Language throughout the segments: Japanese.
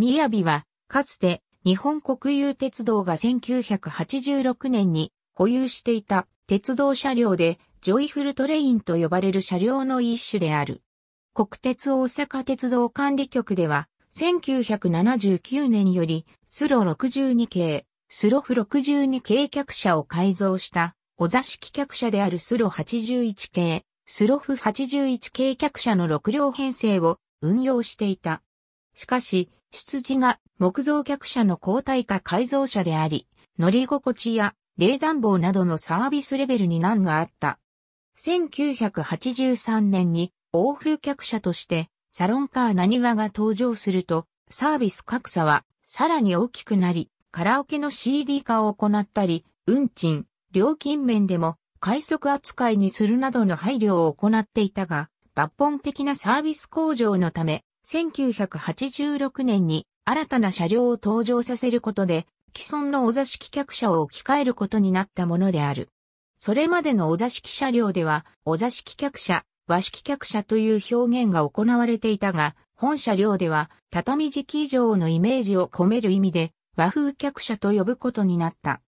みやびは、かつて日本国有鉄道が1986年に保有していた鉄道車両でジョイフルトレインと呼ばれる車両の一種である。国鉄大阪鉄道管理局では、1979年よりスロ62系、スロフ62系客車を改造したお座敷客車であるスロ81系、スロフ81系客車の6両編成を運用していた。しかし、出自が木造客車の交代化改造車であり、乗り心地や冷暖房などのサービスレベルに難があった。1983年に欧風客車としてサロンカーなにわが登場すると、サービス格差はさらに大きくなり、カラオケの CD 化を行ったり、運賃、料金面でも快速扱いにするなどの配慮を行っていたが、抜本的なサービス向上のため、1986年に新たな車両を登場させることで、既存の小座式客車を置き換えることになったものである。それまでの小座式車両では、小座式客車、和式客車という表現が行われていたが、本車両では、畳敷以上のイメージを込める意味で、和風客車と呼ぶことになった。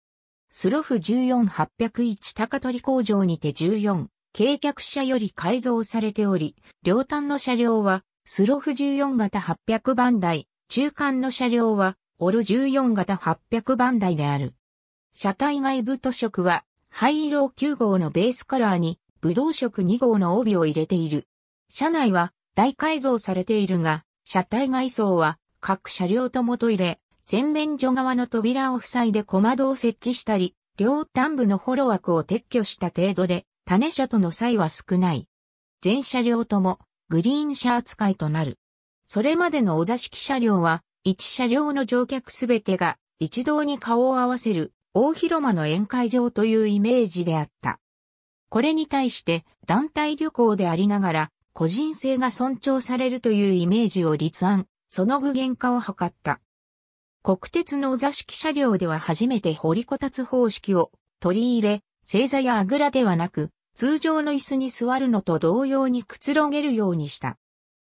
スロフ14801高取工場にて14、軽客車より改造されており、両端の車両は、スロフ14型800番台、中間の車両は、オル14型800番台である。車体外部塗色は、灰色9号のベースカラーに、武道色2号の帯を入れている。車内は大改造されているが、車体外装は各車両ともトイレ、洗面所側の扉を塞いで小窓を設置したり、両端部のフォロ枠を撤去した程度で、種車との際は少ない。全車両ともグリーン車扱いとなる。それまでの小座式車両は、一車両の乗客すべてが一堂に顔を合わせる大広間の宴会場というイメージであった。これに対して団体旅行でありながら個人性が尊重されるというイメージを立案、その具現化を図った。国鉄のお座敷車両では初めて掘りこたつ方式を取り入れ、正座やあぐらではなく、通常の椅子に座るのと同様にくつろげるようにした。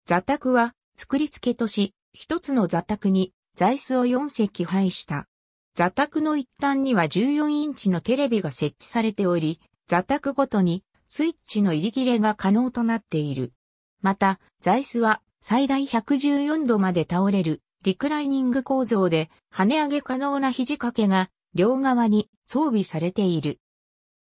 座卓は作り付けとし、一つの座卓に座椅子を4席配した。座卓の一端には14インチのテレビが設置されており、座卓ごとにスイッチの入り切れが可能となっている。また、座椅子は最大114度まで倒れるリクライニング構造で跳ね上げ可能な肘掛けが両側に装備されている。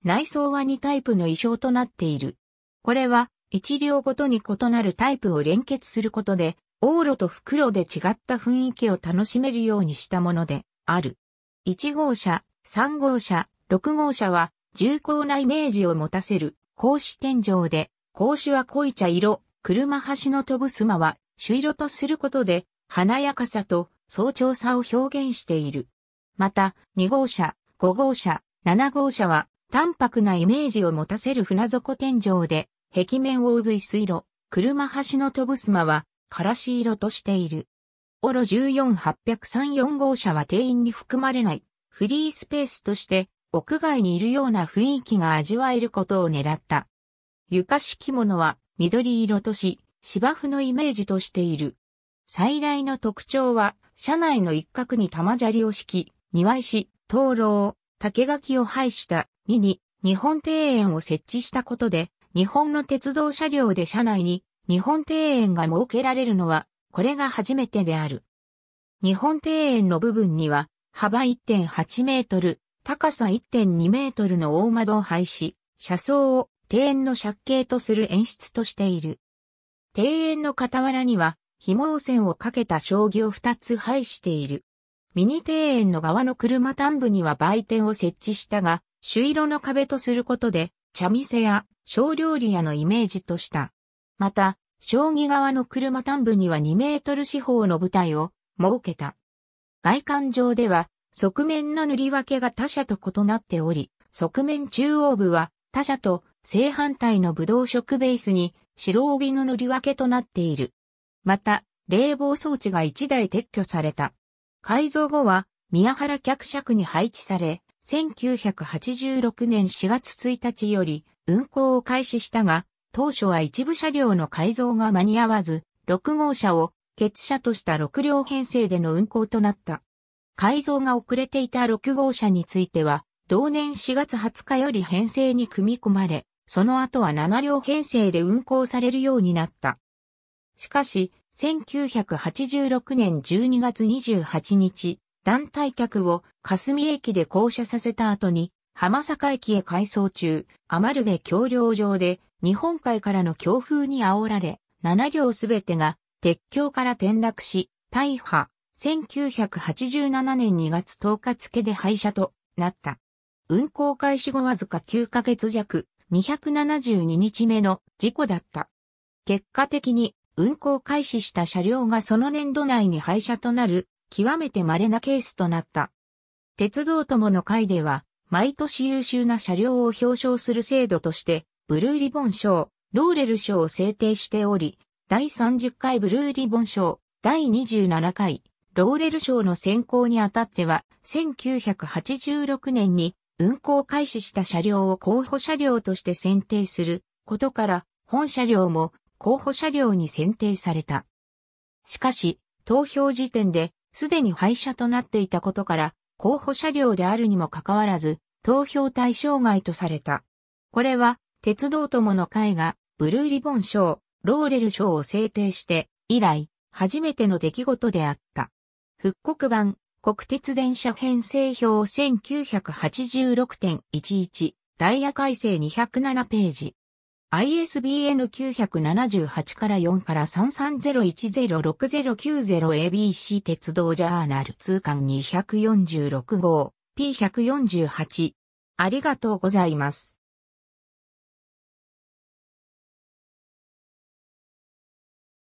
内装は2タイプの衣装となっている。これは1両ごとに異なるタイプを連結することで、往路と袋で違った雰囲気を楽しめるようにしたものである。1号車、3号車、6号車は重厚なイメージを持たせる格子天井で、格子は濃い茶色、車端の飛ぶ襖は朱色とすることで、華やかさと早朝さを表現している。また、2号車、5号車、7号車は淡白なイメージを持たせる船底天井で、壁面をうぐい水色、車端の飛ぶ襖は、からし色としている。オロ148034号車は定員に含まれないフリースペースとして屋外にいるような雰囲気が味わえることを狙った。床敷物は緑色とし芝生のイメージとしている。最大の特徴は車内の一角に玉砂利を敷き、庭石、灯籠、竹垣を配したミニ日本庭園を設置したことで日本の鉄道車両で車内に日本庭園が設けられるのはこれが初めてである。日本庭園の部分には幅1.8メートル、高さ1.2メートルの大窓を配し、車窓を庭園の借景とする演出としている。庭園の傍らには紐汚線をかけた将棋を2つ配している。ミニ庭園の側の車端部には売店を設置したが、朱色の壁とすることで、茶店や小料理屋のイメージとした。また、将棋側の車端部には2メートル四方の舞台を設けた。外観上では側面の塗り分けが他社と異なっており、側面中央部は他社と正反対の武道色ベースに白帯の塗り分けとなっている。また、冷房装置が1台撤去された。改造後は宮原客尺に配置され、1986年4月1日より運行を開始したが、当初は一部車両の改造が間に合わず、6号車を欠車とした6両編成での運行となった。改造が遅れていた6号車については、同年4月20日より編成に組み込まれ、その後は7両編成で運行されるようになった。しかし、1986年12月28日、団体客を霞駅で降車させた後に、浜坂駅へ改装中、余部橋梁上で日本海からの強風に煽られ、7両すべてが鉄橋から転落し、大破、1987年2月10日付で廃車となった。運行開始後わずか9ヶ月弱、272日目の事故だった。結果的に運行開始した車両がその年度内に廃車となる極めて稀なケースとなった。鉄道友の会では毎年優秀な車両を表彰する制度としてブルーリボン賞、ローレル賞を制定しており、第30回ブルーリボン賞、第27回ローレル賞の選考にあたっては、1986年に運行開始した車両を候補車両として選定することから、本車両も候補車両に選定された。しかし、投票時点ですでに廃車となっていたことから、候補車両であるにもかかわらず、投票対象外とされた。これは、鉄道友の会がブルーリボン賞、ローレル賞を制定して以来初めての出来事であった。復刻版国鉄電車編成表1986.11ダイヤ改正207ページ。ISBN 978から4から330106090 ABC 鉄道ジャーナル通関246号 P148。ありがとうございます。